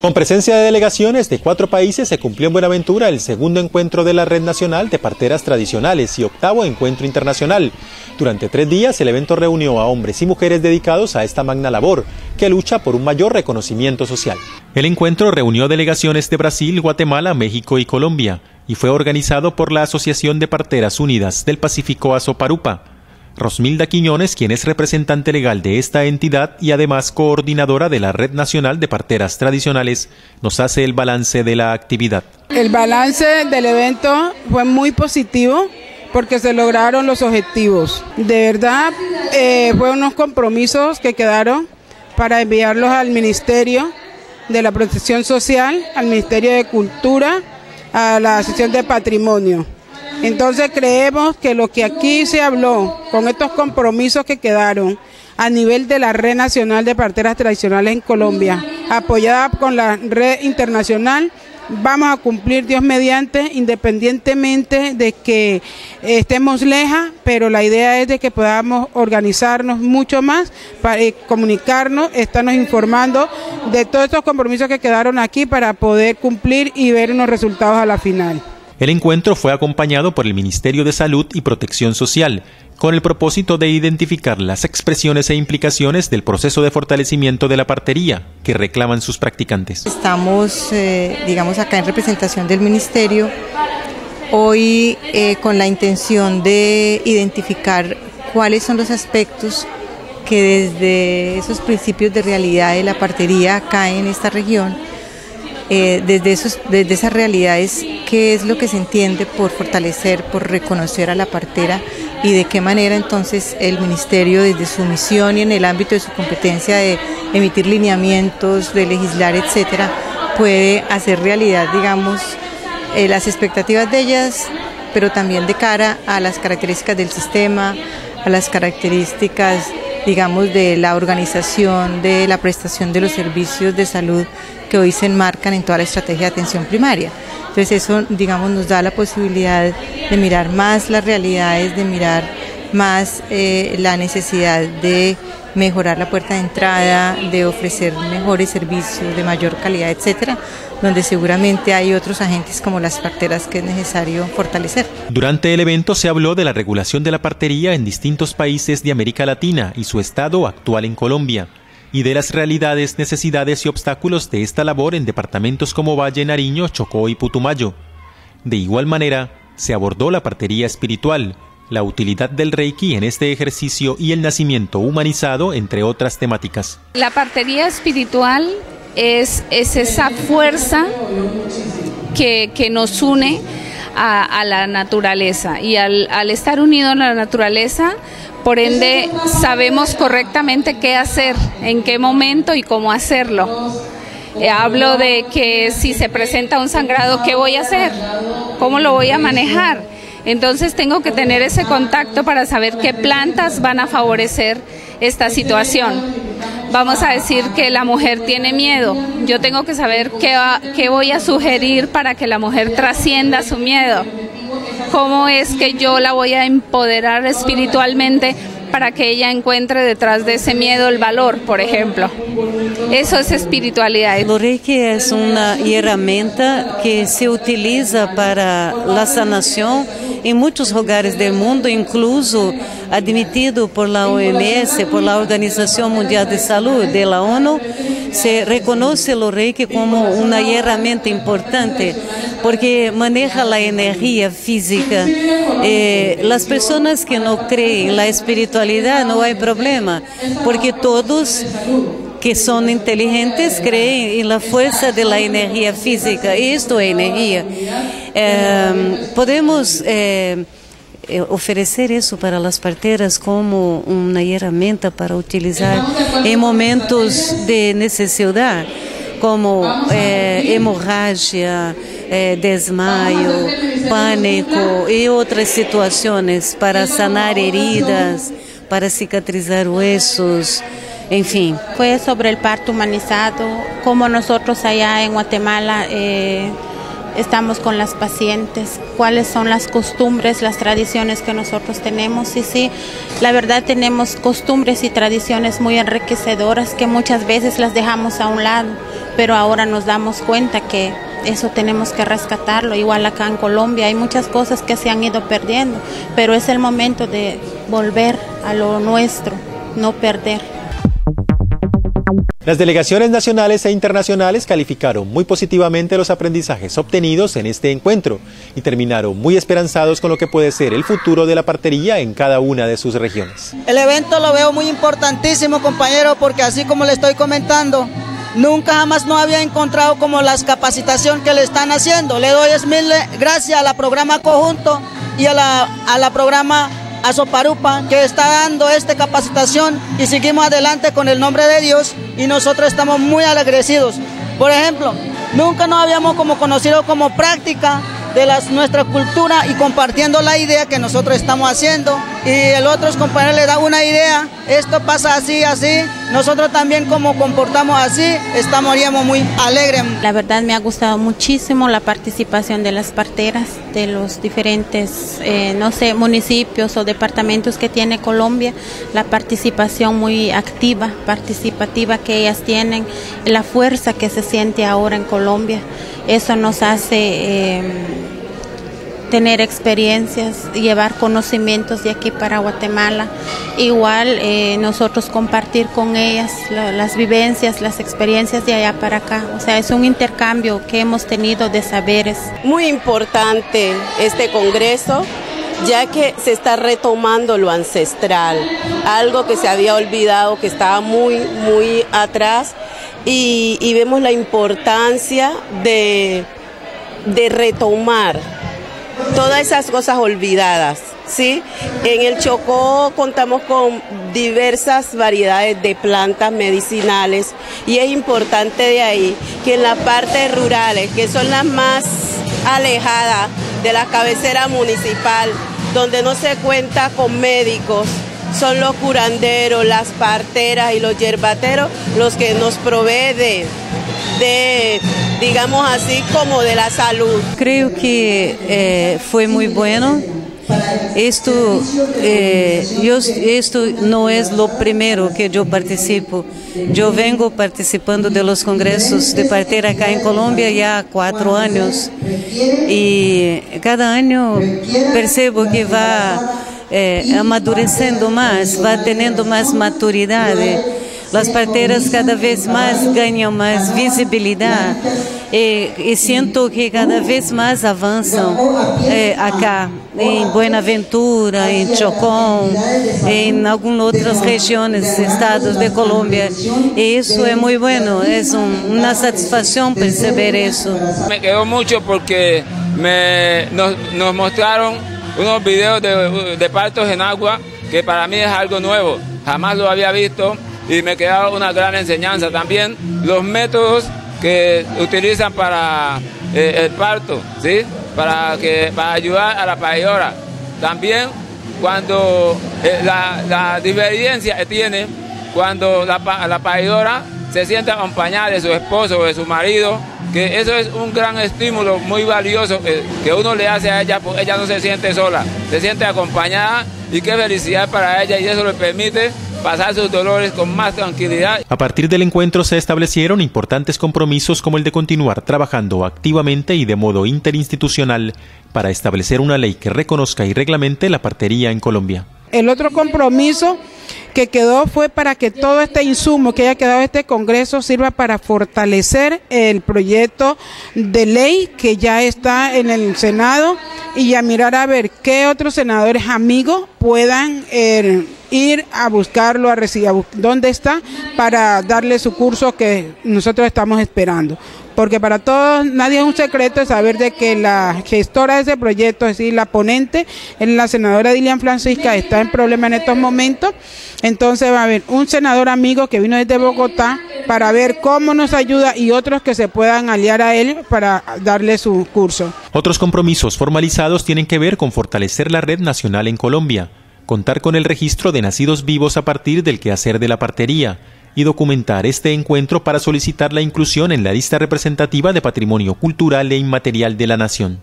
Con presencia de delegaciones de cuatro países se cumplió en Buenaventura el segundo encuentro de la Red Nacional de Parteras Tradicionales y octavo encuentro internacional. Durante tres días el evento reunió a hombres y mujeres dedicados a esta magna labor, que lucha por un mayor reconocimiento social. El encuentro reunió delegaciones de Brasil, Guatemala, México y Colombia y fue organizado por la Asociación de Parteras Unidas del Pacífico Azoparupa. Rosmilda Quiñones, quien es representante legal de esta entidad y además coordinadora de la Red Nacional de Parteras Tradicionales, nos hace el balance de la actividad. El balance del evento fue muy positivo porque se lograron los objetivos. De verdad, eh, fueron unos compromisos que quedaron para enviarlos al Ministerio de la Protección Social, al Ministerio de Cultura, a la Asociación de Patrimonio. Entonces creemos que lo que aquí se habló, con estos compromisos que quedaron a nivel de la Red Nacional de Parteras Tradicionales en Colombia, apoyada con la Red Internacional, vamos a cumplir Dios mediante, independientemente de que estemos lejas, pero la idea es de que podamos organizarnos mucho más para eh, comunicarnos, estarnos informando de todos estos compromisos que quedaron aquí para poder cumplir y ver unos resultados a la final. El encuentro fue acompañado por el Ministerio de Salud y Protección Social, con el propósito de identificar las expresiones e implicaciones del proceso de fortalecimiento de la partería que reclaman sus practicantes. Estamos, eh, digamos, acá en representación del Ministerio, hoy eh, con la intención de identificar cuáles son los aspectos que desde esos principios de realidad de la partería acá en esta región eh, desde, esos, desde esas realidades, qué es lo que se entiende por fortalecer, por reconocer a la partera y de qué manera entonces el Ministerio desde su misión y en el ámbito de su competencia de emitir lineamientos, de legislar, etcétera, puede hacer realidad, digamos, eh, las expectativas de ellas, pero también de cara a las características del sistema, a las características digamos, de la organización de la prestación de los servicios de salud que hoy se enmarcan en toda la estrategia de atención primaria. Entonces eso, digamos, nos da la posibilidad de mirar más las realidades, de mirar más eh, la necesidad de mejorar la puerta de entrada, de ofrecer mejores servicios de mayor calidad, etcétera, donde seguramente hay otros agentes como las parteras que es necesario fortalecer. Durante el evento se habló de la regulación de la partería en distintos países de América Latina y su estado actual en Colombia y de las realidades, necesidades y obstáculos de esta labor en departamentos como Valle, Nariño, Chocó y Putumayo. De igual manera, se abordó la partería espiritual, la utilidad del Reiki en este ejercicio y el nacimiento humanizado, entre otras temáticas. La partería espiritual es, es esa fuerza que, que nos une a, la naturaleza y al, al estar unido a la naturaleza, por ende sabemos correctamente qué hacer, en qué momento y cómo hacerlo. Eh, hablo de que si se presenta un sangrado, ¿qué voy a hacer? ¿Cómo lo voy a manejar? Entonces tengo que tener ese contacto para saber qué plantas van a favorecer esta situación. Vamos a decir que la mujer tiene miedo. Yo tengo que saber qué, va, qué voy a sugerir para que la mujer trascienda su miedo. ¿Cómo es que yo la voy a empoderar espiritualmente para que ella encuentre detrás de ese miedo el valor, por ejemplo. Eso es espiritualidad. El es una herramienta que se utiliza para la sanación en muchos lugares del mundo, incluso admitido por la OMS, por la Organización Mundial de Salud de la ONU, se reconoce el Reiki como una herramienta importante porque maneja la energía física. Eh, las personas que no creen en la espiritualidad no hay problema, porque todos que son inteligentes creen en la fuerza de la energía física. Esto es energía. Eh, podemos eh, ofrecer isso para as parteiras como uma ferramenta para utilizar em momentos de necessidade, como eh, hemorragia, eh, desmaio, pânico e outras situações para sanar heridas, para cicatrizar huesos. Enfim. Foi sobre o parto humanizado, como nós allá em Guatemala eh, estamos con las pacientes, cuáles son las costumbres, las tradiciones que nosotros tenemos. Y sí, la verdad tenemos costumbres y tradiciones muy enriquecedoras que muchas veces las dejamos a un lado pero ahora nos damos cuenta que eso tenemos que rescatarlo. Igual acá en Colombia hay muchas cosas que se han ido perdiendo, pero es el momento de volver a lo nuestro, no perder. Las delegaciones nacionales e internacionales calificaron muy positivamente los aprendizajes obtenidos en este encuentro y terminaron muy esperanzados con lo que puede ser el futuro de la partería en cada una de sus regiones. El evento lo veo muy importantísimo, compañero, porque así como le estoy comentando, nunca jamás no había encontrado como las capacitación que le están haciendo. Le doy mil gracias a la programa conjunto y a la, a la programa a Soparupa que está dando esta capacitación y seguimos adelante con el nombre de Dios y nosotros estamos muy agradecidos. Por ejemplo, nunca nos habíamos como conocido como práctica de las, nuestra cultura y compartiendo la idea que nosotros estamos haciendo y el otro compañero le da una idea, esto pasa así, así, nosotros también como comportamos así, estaríamos muy alegres. La verdad me ha gustado muchísimo la participación de las parteras de los diferentes, eh, no sé, municipios o departamentos que tiene Colombia, la participación muy activa, participativa que ellas tienen, la fuerza que se siente ahora en Colombia, eso nos hace... Eh, tener experiencias, llevar conocimientos de aquí para Guatemala. Igual eh, nosotros compartir con ellas las vivencias, las experiencias de allá para acá. O sea, es un intercambio que hemos tenido de saberes. Muy importante este congreso ya que se está retomando lo ancestral, algo que se había olvidado, que estaba muy, muy atrás, y, y vemos la importancia de, de retomar todas esas cosas olvidadas. ¿sí? En el Chocó contamos con diversas variedades de plantas medicinales y es importante de ahí que en las partes rurales, que son las más alejadas de la cabecera municipal, donde no se cuenta con médicos, son los curanderos, las parteras y los yerbateros los que nos proveen digamos así, como de la salud. Creo que eh, fue muy bueno. Esto, eh, esto no es lo primero que yo participo. Yo vengo participando de los congresos de partera acá en Colombia ya cuatro años y cada año percebo que va eh, amadurecendo más, va teniendo más maturidad as parteiras cada vez mais ganham mais visibilidade e, e sinto que cada vez mais avançam é, acá em Buenaventura, em Chocón, em algumas outras regiões, estados de Colômbia. E isso é muito bueno, é um, uma satisfação perceber isso. Me quedou muito porque me, nos, nos mostraram unos videos de, de partos en agua que para mí es algo nuevo, jamás lo había visto y me queda una gran enseñanza también los métodos que utilizan para eh, el parto, ¿sí? para, que, para ayudar a la paridora. También cuando eh, la, la, diferencia que tiene cuando la, la se siente acompañada de su esposo o de su marido, que eso es un gran estímulo muy valioso que, que uno le hace a ella, porque ella no se siente sola, se siente acompañada y qué felicidad para ella y eso le permite pasar sus dolores con más tranquilidad. A partir del encuentro se establecieron importantes compromisos como el de continuar trabajando activamente y de modo interinstitucional para establecer una ley que reconozca y reglamente la partería en Colombia. El otro compromiso que quedó fue para que todo este insumo que haya quedado este Congreso sirva para fortalecer el proyecto de ley que ya está en el Senado y a mirar a ver qué otros senadores amigos puedan eh, ir a buscarlo, a recibir, dónde está, para darle su curso que nosotros estamos esperando porque para todos nadie es un secreto saber de que la gestora de ese proyecto, es decir, la ponente, la senadora Dilian Francisca, está en problema en estos momentos. Entonces va a haber un senador amigo que vino desde Bogotá para ver cómo nos ayuda y otros que se puedan aliar a él para darle su curso. Otros compromisos formalizados tienen que ver con fortalecer la red nacional en Colombia, contar con el registro de nacidos vivos a partir del quehacer de la partería, y documentar este encuentro para solicitar la inclusión en la lista representativa de patrimonio cultural e inmaterial de la nación.